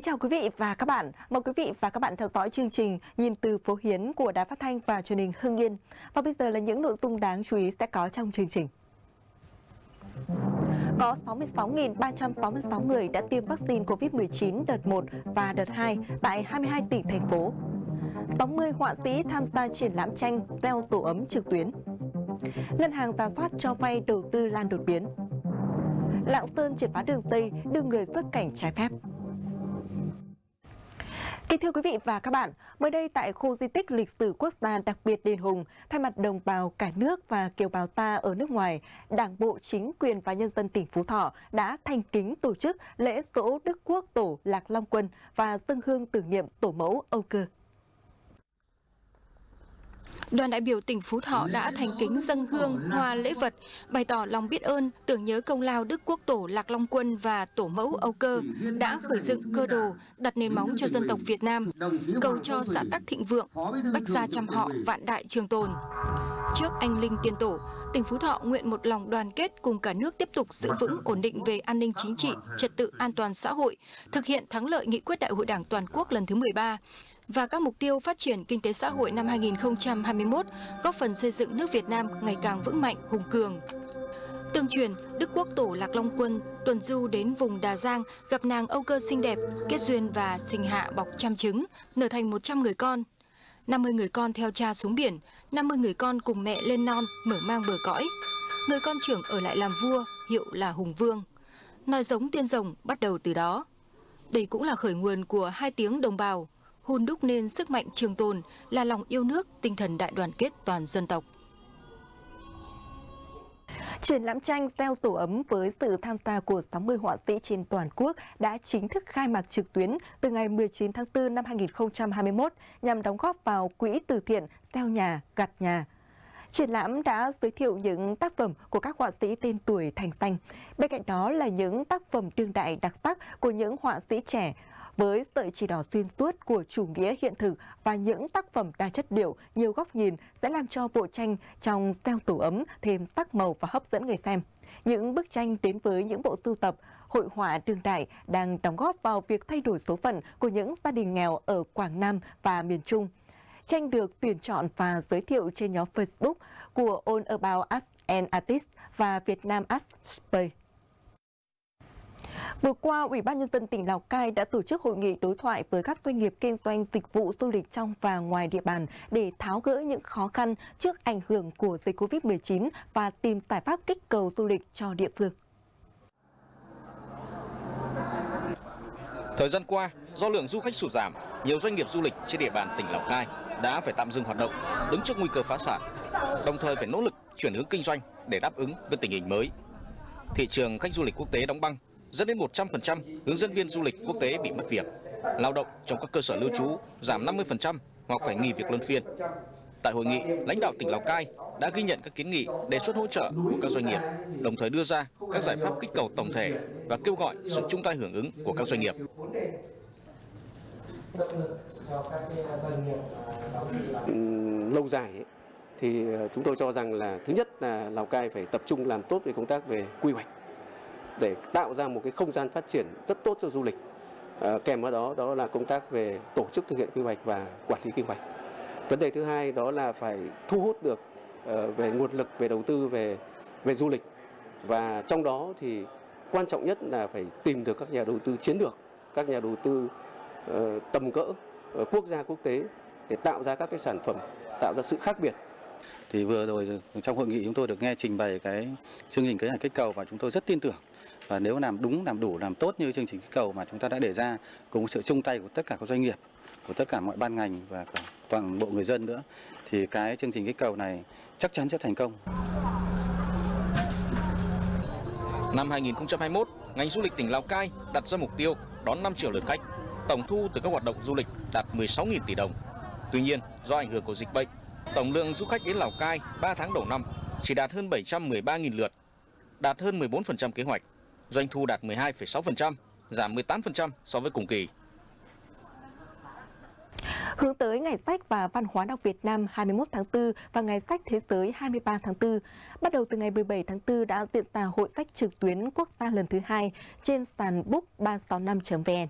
Kính chào quý vị và các bạn. Mời quý vị và các bạn theo dõi chương trình Nhìn từ phố Hiến của Đài Phát thanh và Truyền hình Hưng Yên. Và bây giờ là những nội dung đáng chú ý sẽ có trong chương trình. Có 66.366 người đã tiêm vaccine COVID-19 đợt 1 và đợt 2 tại 22 tỉnh, thành phố. 60 họa sĩ tham gia triển lãm tranh gieo tổ ấm trực tuyến. Ngân hàng giả soát cho vay đầu tư lan đột biến. Lạng Sơn triệt phá đường dây đưa người xuất cảnh trái phép. Kính thưa quý vị và các bạn, mới đây tại khu di tích lịch sử quốc gia đặc biệt Đền Hùng, thay mặt đồng bào cả nước và kiều bào ta ở nước ngoài, Đảng bộ, chính quyền và nhân dân tỉnh Phú Thọ đã thành kính tổ chức lễ dỗ Đức Quốc Tổ Lạc Long Quân và dân hương tưởng niệm Tổ mẫu Âu Cơ. Đoàn đại biểu tỉnh Phú Thọ đã thành kính dâng hương, hoa lễ vật, bày tỏ lòng biết ơn, tưởng nhớ công lao Đức Quốc Tổ Lạc Long Quân và Tổ mẫu Âu Cơ đã khởi dựng cơ đồ, đặt nền móng cho dân tộc Việt Nam, cầu cho xã tắc thịnh vượng, bách gia trăm họ, vạn đại trường tồn. Trước anh linh tiên tổ, tỉnh Phú Thọ nguyện một lòng đoàn kết cùng cả nước tiếp tục giữ vững ổn định về an ninh chính trị, trật tự an toàn xã hội, thực hiện thắng lợi nghị quyết Đại hội Đảng toàn quốc lần thứ 13 và các mục tiêu phát triển kinh tế xã hội năm 2021, góp phần xây dựng nước Việt Nam ngày càng vững mạnh, hùng cường. Tương truyền, Đức Quốc Tổ Lạc Long Quân tuần du đến vùng Đà Giang gặp nàng Âu Cơ xinh đẹp, kết duyên và sinh hạ bọc trăm trứng, nở thành 100 người con. 50 người con theo cha xuống biển, 50 người con cùng mẹ lên non, mở mang bờ cõi. Người con trưởng ở lại làm vua, hiệu là Hùng Vương. Nói giống tiên rồng bắt đầu từ đó. Đây cũng là khởi nguồn của hai tiếng đồng bào, hun đúc nên sức mạnh trường tồn là lòng yêu nước, tinh thần đại đoàn kết toàn dân tộc. Triển lãm tranh gieo tổ ấm với sự tham gia của 60 họa sĩ trên toàn quốc đã chính thức khai mạc trực tuyến từ ngày 19 tháng 4 năm 2021 nhằm đóng góp vào quỹ từ thiện gieo nhà, gặt nhà. Triển lãm đã giới thiệu những tác phẩm của các họa sĩ tên tuổi thành danh. Bên cạnh đó là những tác phẩm đương đại đặc sắc của những họa sĩ trẻ với sợi chỉ đỏ xuyên suốt của chủ nghĩa hiện thực và những tác phẩm đa chất điệu, nhiều góc nhìn sẽ làm cho bộ tranh trong gieo tổ ấm thêm sắc màu và hấp dẫn người xem. Những bức tranh đến với những bộ sưu tập, hội họa đương đại đang đóng góp vào việc thay đổi số phận của những gia đình nghèo ở Quảng Nam và miền Trung. Tranh được tuyển chọn và giới thiệu trên nhóm Facebook của All About Us and Artists và Việt Nam Art Space. Vừa qua, Ủy ban Nhân dân tỉnh Lào Cai đã tổ chức hội nghị đối thoại với các doanh nghiệp kinh doanh dịch vụ du lịch trong và ngoài địa bàn để tháo gỡ những khó khăn trước ảnh hưởng của dịch COVID-19 và tìm giải pháp kích cầu du lịch cho địa phương. Thời gian qua, do lượng du khách sụt giảm, nhiều doanh nghiệp du lịch trên địa bàn tỉnh Lào Cai đã phải tạm dừng hoạt động, đứng trước nguy cơ phá sản, đồng thời phải nỗ lực chuyển hướng kinh doanh để đáp ứng với tình hình mới. Thị trường khách du lịch quốc tế đóng băng dẫn đến 100% hướng dẫn viên du lịch quốc tế bị mất việc. Lao động trong các cơ sở lưu trú giảm 50% hoặc phải nghỉ việc luân phiên. Tại hội nghị, lãnh đạo tỉnh Lào Cai đã ghi nhận các kiến nghị đề xuất hỗ trợ của các doanh nghiệp, đồng thời đưa ra các giải pháp kích cầu tổng thể và kêu gọi sự chung tay hưởng ứng của các doanh nghiệp. lâu dài thì ờ, chúng tôi cho rằng là thứ nhất là Lào Cai phải tập trung làm tốt về công tác về quy hoạch để tạo ra một cái không gian phát triển rất tốt cho du lịch. À, kèm vào đó đó là công tác về tổ chức thực hiện quy hoạch và quản lý quy hoạch. Vấn đề thứ hai đó là phải thu hút được ờ, về nguồn lực về đầu tư về về du lịch và trong đó thì quan trọng nhất là phải tìm được các nhà đầu tư chiến lược, các nhà đầu tư uh, tầm cỡ uh, quốc gia quốc tế để tạo ra các cái sản phẩm, tạo ra sự khác biệt thì vừa rồi trong hội nghị chúng tôi được nghe trình bày cái chương trình kế hoạch kích cầu và chúng tôi rất tin tưởng và nếu làm đúng làm đủ làm tốt như chương trình kích cầu mà chúng ta đã đề ra cùng sự chung tay của tất cả các doanh nghiệp của tất cả mọi ban ngành và toàn bộ người dân nữa thì cái chương trình kích cầu này chắc chắn sẽ thành công. Năm 2021, ngành du lịch tỉnh Lào Cai đặt ra mục tiêu đón 5 triệu lượt khách, tổng thu từ các hoạt động du lịch đạt 16.000 tỷ đồng. Tuy nhiên, do ảnh hưởng của dịch bệnh, tổng lượng du khách đến Lào Cai 3 tháng đầu năm chỉ đạt hơn 713.000 lượt, đạt hơn 14% kế hoạch doanh thu đạt 12,6%, giảm 18% so với cùng kỳ. Hướng tới Ngày sách và Văn hóa đọc Việt Nam 21 tháng 4 và Ngày sách Thế giới 23 tháng 4, bắt đầu từ ngày 17 tháng 4 đã diễn ra Hội sách trực tuyến quốc gia lần thứ hai trên sàn book365.vn.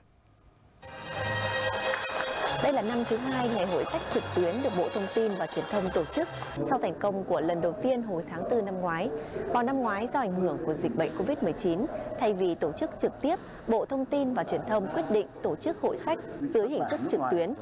Đây là năm thứ hai ngày hội sách trực tuyến được Bộ Thông tin và Truyền thông tổ chức sau thành công của lần đầu tiên hồi tháng 4 năm ngoái. Vào năm ngoái do ảnh hưởng của dịch bệnh Covid-19, thay vì tổ chức trực tiếp, Bộ Thông tin và Truyền thông quyết định tổ chức hội sách dưới hình thức trực tuyến.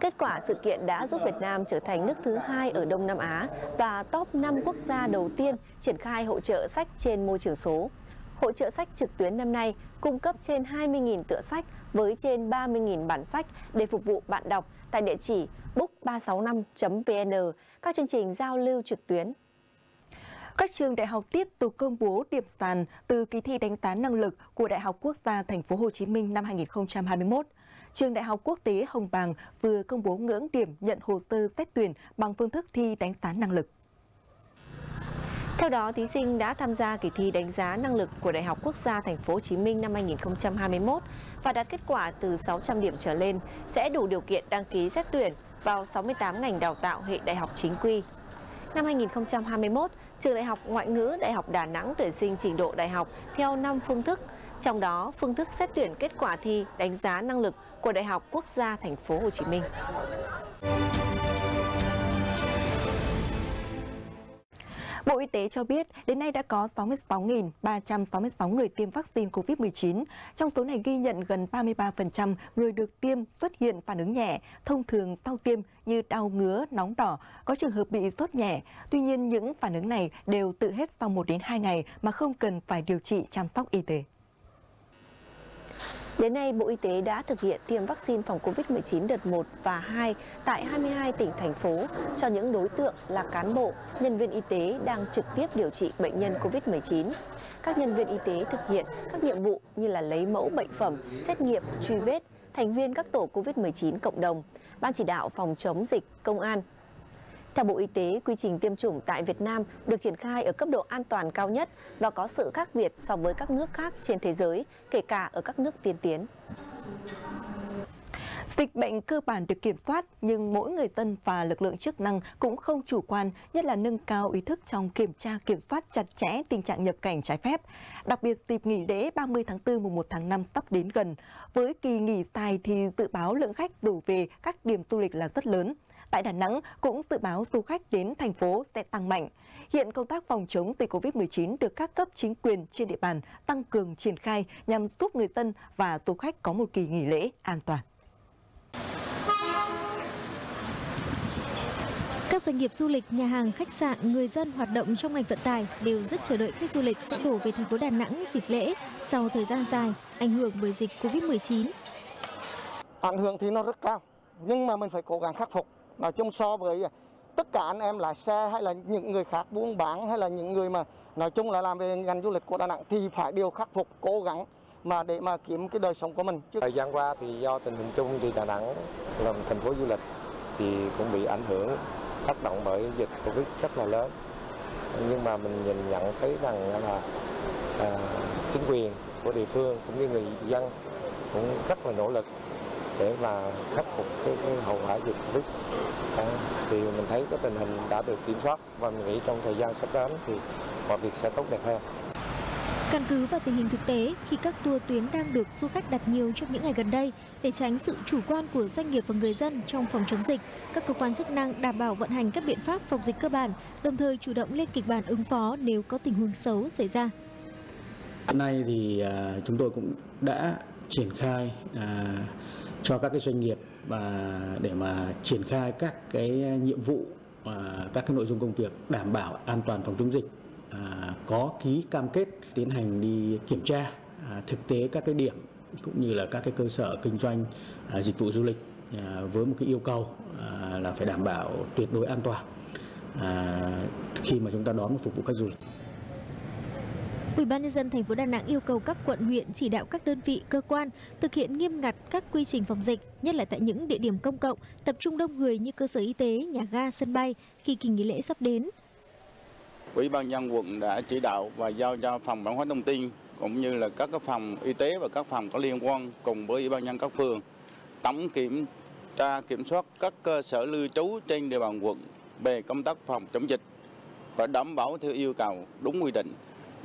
Kết quả sự kiện đã giúp Việt Nam trở thành nước thứ hai ở Đông Nam Á và top 5 quốc gia đầu tiên triển khai hỗ trợ sách trên môi trường số. Hội trợ sách trực tuyến năm nay cung cấp trên 20.000 tựa sách với trên 30.000 bản sách để phục vụ bạn đọc tại địa chỉ book365.vn, các chương trình giao lưu trực tuyến. Các trường đại học tiếp tục công bố điểm sàn từ kỳ thi đánh giá năng lực của Đại học Quốc gia Thành phố Hồ Chí Minh năm 2021. Trường Đại học Quốc tế Hồng Bàng vừa công bố ngưỡng điểm nhận hồ sơ xét tuyển bằng phương thức thi đánh giá năng lực. Theo đó, thí sinh đã tham gia kỳ thi đánh giá năng lực của Đại học Quốc gia Thành phố Hồ Chí Minh năm 2021 và đạt kết quả từ 600 điểm trở lên sẽ đủ điều kiện đăng ký xét tuyển vào 68 ngành đào tạo hệ đại học chính quy. Năm 2021, Trường Đại học Ngoại ngữ Đại học Đà Nẵng tuyển sinh trình độ đại học theo 5 phương thức, trong đó phương thức xét tuyển kết quả thi đánh giá năng lực của Đại học Quốc gia Thành phố Hồ Chí Minh. Bộ Y tế cho biết đến nay đã có 66.366 người tiêm vaccine COVID-19. Trong số này ghi nhận gần 33% người được tiêm xuất hiện phản ứng nhẹ, thông thường sau tiêm như đau ngứa, nóng đỏ, có trường hợp bị sốt nhẹ. Tuy nhiên những phản ứng này đều tự hết sau 1 đến 2 ngày mà không cần phải điều trị chăm sóc y tế. Đến nay, Bộ Y tế đã thực hiện tiêm vaccine phòng COVID-19 đợt 1 và 2 tại 22 tỉnh, thành phố cho những đối tượng là cán bộ, nhân viên y tế đang trực tiếp điều trị bệnh nhân COVID-19. Các nhân viên y tế thực hiện các nhiệm vụ như là lấy mẫu bệnh phẩm, xét nghiệm, truy vết, thành viên các tổ COVID-19 cộng đồng, Ban chỉ đạo phòng chống dịch, công an, theo Bộ Y tế, quy trình tiêm chủng tại Việt Nam được triển khai ở cấp độ an toàn cao nhất và có sự khác biệt so với các nước khác trên thế giới, kể cả ở các nước tiên tiến. Dịch bệnh cơ bản được kiểm soát nhưng mỗi người dân và lực lượng chức năng cũng không chủ quan, nhất là nâng cao ý thức trong kiểm tra kiểm soát chặt chẽ tình trạng nhập cảnh trái phép. Đặc biệt dịp nghỉ lễ 30 tháng 4 mùng 1 tháng 5 sắp đến gần. Với kỳ nghỉ dài thì dự báo lượng khách đổ về các điểm du lịch là rất lớn tại Đà Nẵng cũng dự báo du khách đến thành phố sẽ tăng mạnh. Hiện công tác phòng chống dịch COVID-19 được các cấp chính quyền trên địa bàn tăng cường triển khai nhằm giúp người dân và du khách có một kỳ nghỉ lễ an toàn. Các doanh nghiệp du lịch, nhà hàng, khách sạn, người dân hoạt động trong ngành vận tải đều rất chờ đợi khách du lịch sẽ đổ về thành phố Đà Nẵng dịp lễ sau thời gian dài ảnh hưởng bởi dịch Covid-19. Ảnh hưởng thì nó rất cao, nhưng mà mình phải cố gắng khắc phục nói chung so với tất cả anh em lái xe hay là những người khác buôn bán hay là những người mà nói chung là làm về ngành du lịch của Đà Nẵng thì phải đều khắc phục cố gắng mà để mà kiếm cái đời sống của mình. Thời gian qua thì do tình hình chung thì Đà Nẵng là thành phố du lịch thì cũng bị ảnh hưởng tác động bởi dịch Covid rất là lớn. Nhưng mà mình nhìn nhận thấy rằng là à, chính quyền của địa phương cũng như người dân cũng rất là nỗ lực để mà khắc phục cái, cái hậu quả dịch Covid. À, thì mình thấy cái tình hình đã được kiểm soát và mình nghĩ trong thời gian sắp đến thì mọi việc sẽ tốt đẹp hơn. Căn cứ vào tình hình thực tế, khi các tour tuyến đang được du khách đặt nhiều trong những ngày gần đây, để tránh sự chủ quan của doanh nghiệp và người dân trong phòng chống dịch, các cơ quan chức năng đảm bảo vận hành các biện pháp phòng dịch cơ bản, đồng thời chủ động lên kịch bản ứng phó nếu có tình huống xấu xảy ra. Hiện nay thì uh, chúng tôi cũng đã triển khai uh, cho các cái doanh nghiệp và để mà triển khai các cái nhiệm vụ và các cái nội dung công việc đảm bảo an toàn phòng chống dịch à, có ký cam kết tiến hành đi kiểm tra à, thực tế các cái điểm cũng như là các cái cơ sở kinh doanh à, dịch vụ du lịch à, với một cái yêu cầu à, là phải đảm bảo tuyệt đối an toàn à, khi mà chúng ta đón và phục vụ khách du lịch. Ủy ban nhân dân thành phố Đà Nẵng yêu cầu các quận huyện chỉ đạo các đơn vị cơ quan thực hiện nghiêm ngặt các quy trình phòng dịch, nhất là tại những địa điểm công cộng, tập trung đông người như cơ sở y tế, nhà ga, sân bay khi kỳ nghỉ lễ sắp đến. Ủy ban nhân quận đã chỉ đạo và giao cho phòng văn hóa thông tin cũng như là các phòng y tế và các phòng có liên quan cùng với ủy ban nhân các phường tổng kiểm tra kiểm soát các cơ sở lưu trú trên địa bàn quận về công tác phòng chống dịch và đảm bảo theo yêu cầu đúng quy định.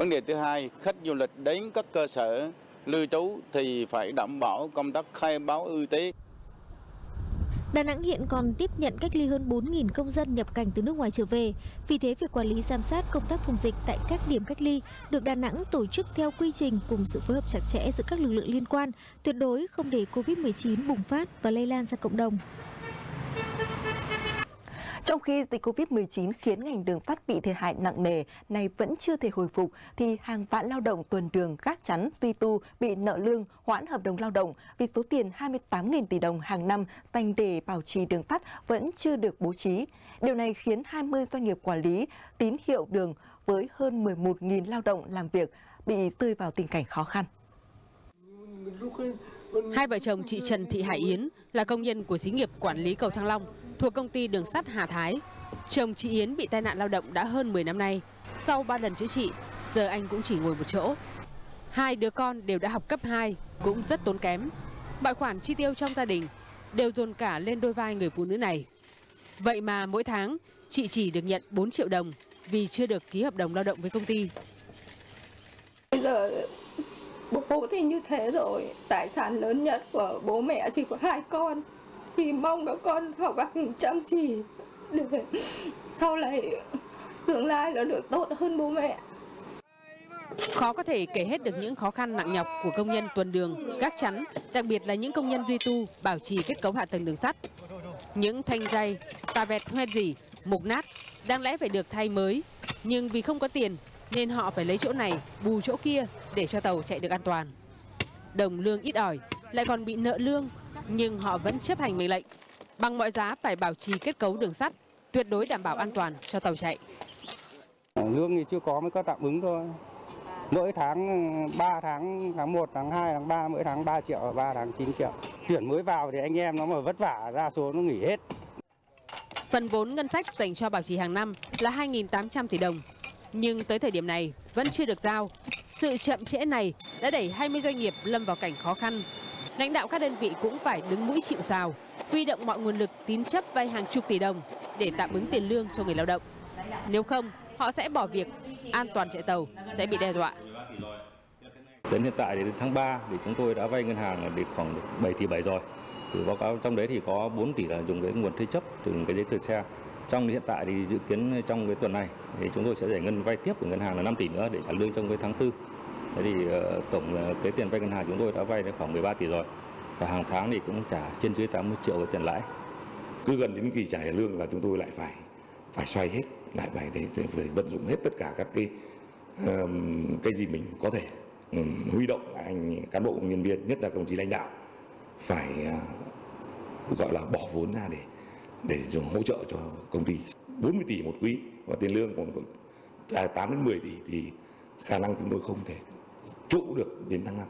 Vấn đề thứ hai, khách du lịch đến các cơ sở lưu trú thì phải đảm bảo công tác khai báo y tế. Đà Nẵng hiện còn tiếp nhận cách ly hơn 4.000 công dân nhập cảnh từ nước ngoài trở về. Vì thế, việc quản lý giám sát công tác phòng dịch tại các điểm cách ly được Đà Nẵng tổ chức theo quy trình cùng sự phối hợp chặt chẽ giữa các lực lượng liên quan, tuyệt đối không để COVID-19 bùng phát và lây lan ra cộng đồng. Trong khi dịch Covid-19 khiến ngành đường sắt bị thiệt hại nặng nề, này vẫn chưa thể hồi phục, thì hàng vạn lao động tuần đường gác chắn, duy tu bị nợ lương, hoãn hợp đồng lao động vì số tiền 28.000 tỷ đồng hàng năm dành để bảo trì đường sắt vẫn chưa được bố trí. Điều này khiến 20 doanh nghiệp quản lý tín hiệu đường với hơn 11.000 lao động làm việc bị rơi vào tình cảnh khó khăn. Hai vợ chồng chị Trần Thị Hải Yến là công nhân của xí nghiệp quản lý cầu Thăng Long thuộc công ty đường sắt Hà Thái. Chồng chị Yến bị tai nạn lao động đã hơn 10 năm nay. Sau 3 lần chữa trị, giờ anh cũng chỉ ngồi một chỗ. Hai đứa con đều đã học cấp 2, cũng rất tốn kém. Mọi khoản chi tiêu trong gia đình đều dồn cả lên đôi vai người phụ nữ này. Vậy mà mỗi tháng chị chỉ được nhận 4 triệu đồng vì chưa được ký hợp đồng lao động với công ty. Bây giờ bố thì như thế rồi, tài sản lớn nhất của bố mẹ chỉ có hai con thì mong các con học bằng chăm chỉ để sau này tương lai nó được tốt hơn bố mẹ. Khó có thể kể hết được những khó khăn nặng nhọc của công nhân tuần đường, gác chắn, đặc biệt là những công nhân duy tu, bảo trì kết cấu hạ tầng đường sắt. Những thanh dây, tà vẹt hoen dỉ, mục nát, đáng lẽ phải được thay mới, nhưng vì không có tiền nên họ phải lấy chỗ này bù chỗ kia để cho tàu chạy được an toàn. Đồng lương ít ỏi, lại còn bị nợ lương nhưng họ vẫn chấp hành mệnh lệnh. Bằng mọi giá phải bảo trì kết cấu đường sắt, tuyệt đối đảm bảo an toàn cho tàu chạy. Lương thì chưa có mới có tạm ứng thôi. Mỗi tháng 3 tháng, tháng 1, tháng 2, tháng 3, mỗi tháng 3 triệu, 3 tháng 9 triệu. Tuyển mới vào thì anh em nó mà vất vả, ra số nó nghỉ hết. Phần vốn ngân sách dành cho bảo trì hàng năm là 2.800 tỷ đồng. Nhưng tới thời điểm này vẫn chưa được giao. Sự chậm trễ này đã đẩy 20 doanh nghiệp lâm vào cảnh khó khăn lãnh đạo các đơn vị cũng phải đứng mũi chịu sào, huy động mọi nguồn lực tín chấp vay hàng chục tỷ đồng để tạm ứng tiền lương cho người lao động. Nếu không, họ sẽ bỏ việc, an toàn chạy tàu sẽ bị đe dọa. Đến hiện tại thì đến tháng 3 thì chúng tôi đã vay ngân hàng được khoảng 7 tỷ 7 rồi. Thì báo cáo trong đấy thì có 4 tỷ là dùng cái nguồn thế chấp từ cái giấy tờ xe. Trong hiện tại thì dự kiến trong cái tuần này thì chúng tôi sẽ giải ngân vay tiếp của ngân hàng là 5 tỷ nữa để trả lương trong cái tháng 4. Thế thì ờ, tổng cái tiền vay ngân hàng chúng tôi đã vay đến khoảng 13 tỷ rồi. Và hàng tháng thì cũng trả trên dưới 80 triệu cái tiền lãi. Cứ gần đến kỳ trả lương là chúng tôi lại phải phải xoay hết, lại phải để, để phải vận dụng hết tất cả các cái um, cái gì mình có thể um, huy động anh cán bộ nhân viên, nhất là công chí lãnh đạo phải uh, gọi là bỏ vốn ra để để dùng hỗ trợ cho công ty 40 tỷ một quý và tiền lương còn à, 8 đến 10 tỷ thì khả năng chúng tôi không thể trụ được đến tháng 5.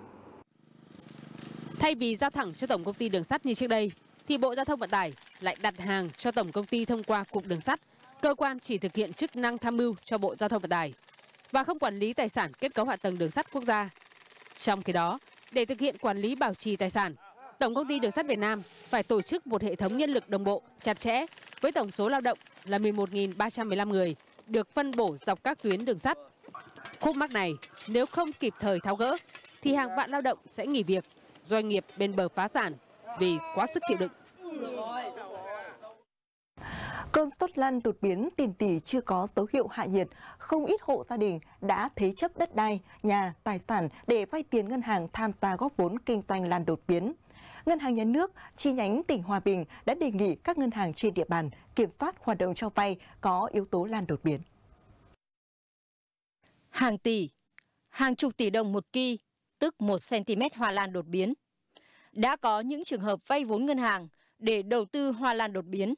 Thay vì giao thẳng cho Tổng công ty Đường sắt như trước đây, thì Bộ Giao thông Vận tải lại đặt hàng cho Tổng công ty thông qua Cục Đường sắt, cơ quan chỉ thực hiện chức năng tham mưu cho Bộ Giao thông Vận tải và không quản lý tài sản kết cấu hạ tầng đường sắt quốc gia. Trong khi đó, để thực hiện quản lý bảo trì tài sản, Tổng công ty Đường sắt Việt Nam phải tổ chức một hệ thống nhân lực đồng bộ, chặt chẽ với tổng số lao động là 11.315 người được phân bổ dọc các tuyến đường sắt Khúc mắc này nếu không kịp thời tháo gỡ thì hàng vạn lao động sẽ nghỉ việc, doanh nghiệp bên bờ phá sản vì quá sức chịu đựng. Cơn tốt lăn đột biến tiền tỷ chưa có dấu hiệu hạ nhiệt, không ít hộ gia đình đã thế chấp đất đai, nhà, tài sản để vay tiền ngân hàng tham gia góp vốn kinh doanh lan đột biến. Ngân hàng Nhà nước chi nhánh tỉnh Hòa Bình đã đề nghị các ngân hàng trên địa bàn kiểm soát hoạt động cho vay có yếu tố lan đột biến hàng tỷ, hàng chục tỷ đồng một kỳ, tức 1 cm hoa lan đột biến. Đã có những trường hợp vay vốn ngân hàng để đầu tư hoa lan đột biến.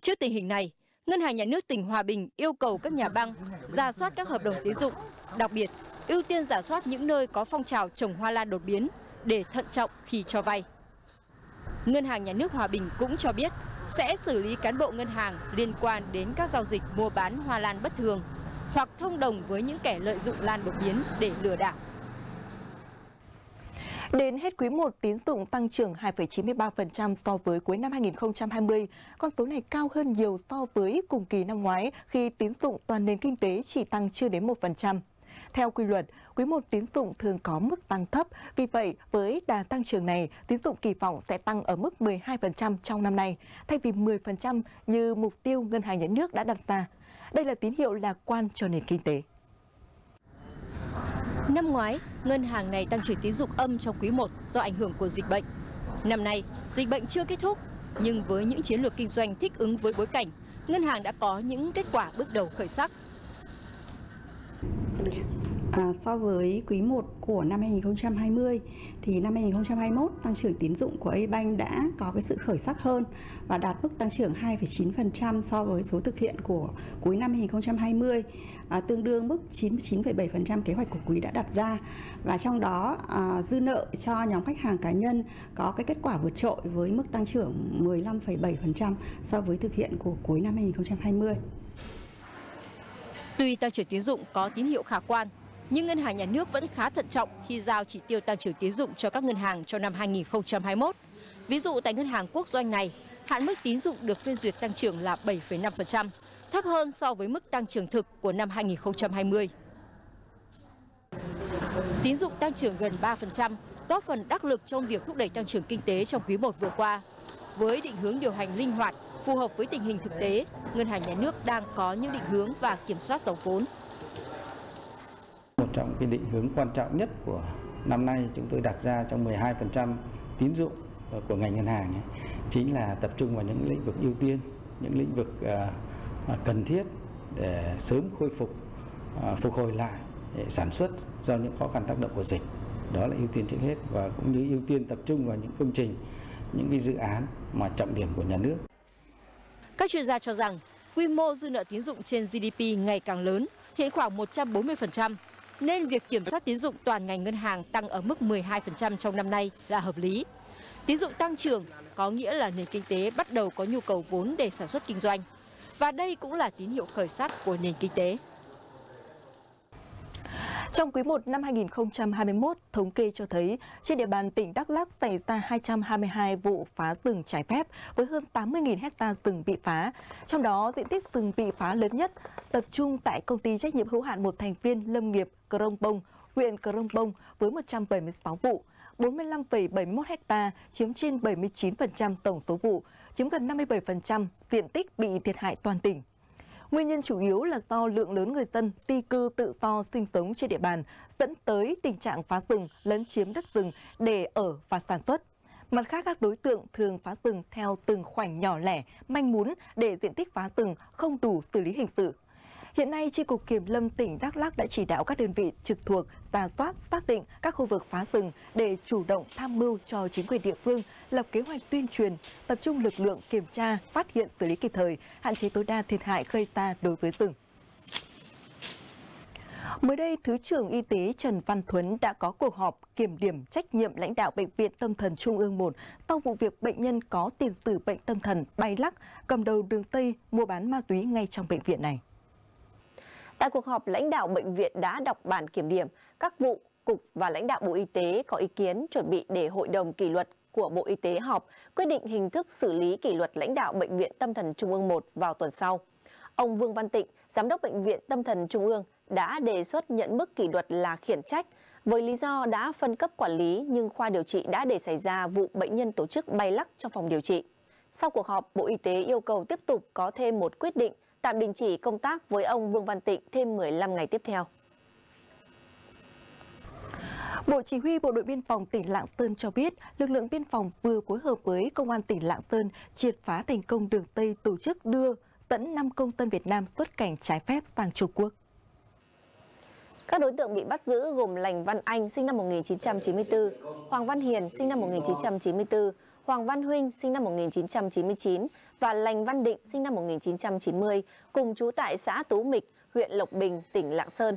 Trước tình hình này, Ngân hàng Nhà nước tỉnh Hòa Bình yêu cầu các nhà băng ra soát các hợp đồng tín dụng, đặc biệt ưu tiên giả soát những nơi có phong trào trồng hoa lan đột biến để thận trọng khi cho vay. Ngân hàng Nhà nước Hòa Bình cũng cho biết sẽ xử lý cán bộ ngân hàng liên quan đến các giao dịch mua bán hoa lan bất thường hoặc thông đồng với những kẻ lợi dụng lan đột biến để lừa đảo. Đến hết quý 1, tín dụng tăng trưởng 2,93% so với cuối năm 2020. Con số này cao hơn nhiều so với cùng kỳ năm ngoái khi tín dụng toàn nền kinh tế chỉ tăng chưa đến 1%. Theo quy luật, quý 1 tín dụng thường có mức tăng thấp, vì vậy với đà tăng trưởng này, tín dụng kỳ vọng sẽ tăng ở mức 12% trong năm nay, thay vì 10% như mục tiêu ngân hàng nhà nước đã đặt ra. Đây là tín hiệu lạc quan cho nền kinh tế. Năm ngoái, ngân hàng này tăng trưởng tín dụng âm trong quý 1 do ảnh hưởng của dịch bệnh. Năm nay, dịch bệnh chưa kết thúc, nhưng với những chiến lược kinh doanh thích ứng với bối cảnh, ngân hàng đã có những kết quả bước đầu khởi sắc. À, so với quý 1 của năm 2020 thì năm 2021 tăng trưởng tín dụng của A-Bank đã có cái sự khởi sắc hơn và đạt mức tăng trưởng 2,9% so với số thực hiện của cuối năm 2020 à, tương đương mức 99,7% kế hoạch của quý đã đặt ra và trong đó à, dư nợ cho nhóm khách hàng cá nhân có cái kết quả vượt trội với mức tăng trưởng 15,7% so với thực hiện của cuối năm 2020. Tuy tăng trưởng tín dụng có tín hiệu khả quan, nhưng ngân hàng nhà nước vẫn khá thận trọng khi giao chỉ tiêu tăng trưởng tín dụng cho các ngân hàng cho năm 2021. Ví dụ tại ngân hàng quốc doanh này, hạn mức tín dụng được phê duyệt tăng trưởng là 7,5%, thấp hơn so với mức tăng trưởng thực của năm 2020. Tín dụng tăng trưởng gần 3%, góp phần đắc lực trong việc thúc đẩy tăng trưởng kinh tế trong quý 1 vừa qua. Với định hướng điều hành linh hoạt, phù hợp với tình hình thực tế, ngân hàng nhà nước đang có những định hướng và kiểm soát dòng vốn. Một trong cái định hướng quan trọng nhất của năm nay chúng tôi đặt ra trong 12% tín dụng ờ, của ngành ngân hàng ấy, chính là tập trung vào những lĩnh vực ưu tiên, những lĩnh vực ờ, ờ, cần thiết để sớm khôi phục, phục hồi lại sản xuất do những khó khăn tác động của dịch. Đó là ưu tiên trước hết và cũng như ưu tiên tập trung vào những công trình, những cái dự án mà trọng điểm của nhà nước. Các chuyên gia cho rằng quy mô dư nợ tín dụng trên GDP ngày càng lớn, hiện khoảng 140%, nên việc kiểm soát tín dụng toàn ngành ngân hàng tăng ở mức 12% trong năm nay là hợp lý. Tín dụng tăng trưởng có nghĩa là nền kinh tế bắt đầu có nhu cầu vốn để sản xuất kinh doanh. Và đây cũng là tín hiệu khởi sắc của nền kinh tế. Trong quý 1 năm 2021, thống kê cho thấy trên địa bàn tỉnh Đắk Lắk xảy ra 222 vụ phá rừng trái phép với hơn 80.000 ha rừng bị phá. Trong đó, diện tích rừng bị phá lớn nhất tập trung tại công ty trách nhiệm hữu hạn một thành viên lâm nghiệp Crong Bông, huyện Crong Bông với 176 vụ. 45,71 ha chiếm trên 79% tổng số vụ, chiếm gần 57% diện tích bị thiệt hại toàn tỉnh. Nguyên nhân chủ yếu là do lượng lớn người dân di cư tự do sinh sống trên địa bàn dẫn tới tình trạng phá rừng, lấn chiếm đất rừng để ở và sản xuất. Mặt khác, các đối tượng thường phá rừng theo từng khoảnh nhỏ lẻ, manh mún để diện tích phá rừng không đủ xử lý hình sự. Hiện nay, Tri Cục Kiểm lâm tỉnh Đắk lắc đã chỉ đạo các đơn vị trực thuộc ra soát xác định các khu vực phá rừng để chủ động tham mưu cho chính quyền địa phương lập kế hoạch tuyên truyền, tập trung lực lượng kiểm tra, phát hiện xử lý kịp thời, hạn chế tối đa thiệt hại gây ra đối với rừng. Mới đây, Thứ trưởng Y tế Trần Văn Thuấn đã có cuộc họp kiểm điểm trách nhiệm lãnh đạo Bệnh viện Tâm thần Trung ương 1 sau vụ việc bệnh nhân có tiền sử bệnh tâm thần bay lắc cầm đầu đường Tây mua bán ma túy ngay trong bệnh viện này. Tại cuộc họp, lãnh đạo bệnh viện đã đọc bản kiểm điểm các vụ, cục và lãnh đạo Bộ Y tế có ý kiến chuẩn bị để Hội đồng kỷ luật của Bộ Y tế họp quyết định hình thức xử lý kỷ luật lãnh đạo Bệnh viện Tâm thần Trung ương 1 vào tuần sau. Ông Vương Văn Tịnh, Giám đốc Bệnh viện Tâm thần Trung ương đã đề xuất nhận mức kỷ luật là khiển trách với lý do đã phân cấp quản lý nhưng khoa điều trị đã để xảy ra vụ bệnh nhân tổ chức bay lắc trong phòng điều trị. Sau cuộc họp, Bộ Y tế yêu cầu tiếp tục có thêm một quyết định tạm đình chỉ công tác với ông Vương Văn Tịnh thêm 15 ngày tiếp theo. Bộ Chỉ huy Bộ đội Biên phòng tỉnh Lạng Sơn cho biết, lực lượng biên phòng vừa phối hợp với Công an tỉnh Lạng Sơn triệt phá thành công đường Tây tổ chức đưa dẫn 5 công dân Việt Nam xuất cảnh trái phép sang Trung Quốc. Các đối tượng bị bắt giữ gồm Lành Văn Anh sinh năm 1994, Hoàng Văn Hiền sinh năm 1994, Hoàng Văn Huynh sinh năm 1999 và Lành Văn Định sinh năm 1990 cùng trú tại xã Tú Mịch, huyện Lộc Bình, tỉnh Lạng Sơn.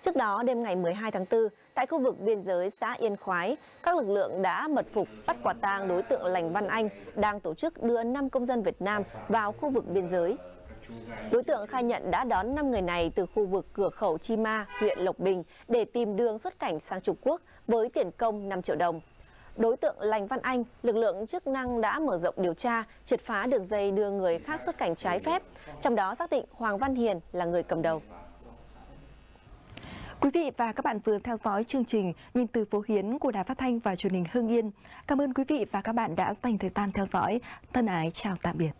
Trước đó, đêm ngày 12 tháng 4, tại khu vực biên giới xã Yên Khoái, các lực lượng đã mật phục bắt quả tang đối tượng Lành Văn Anh đang tổ chức đưa 5 công dân Việt Nam vào khu vực biên giới. Đối tượng khai nhận đã đón 5 người này từ khu vực cửa khẩu Chi Ma, huyện Lộc Bình để tìm đường xuất cảnh sang Trung Quốc với tiền công 5 triệu đồng. Đối tượng Lành Văn Anh, lực lượng chức năng đã mở rộng điều tra, triệt phá được dây đưa người khác xuất cảnh trái phép, trong đó xác định Hoàng Văn Hiền là người cầm đầu. Quý vị và các bạn vừa theo dõi chương trình Nhìn từ phố Hiến của Đài Phát thanh và Truyền hình Hưng Yên. Cảm ơn quý vị và các bạn đã dành thời gian theo dõi. Thân ái chào tạm biệt.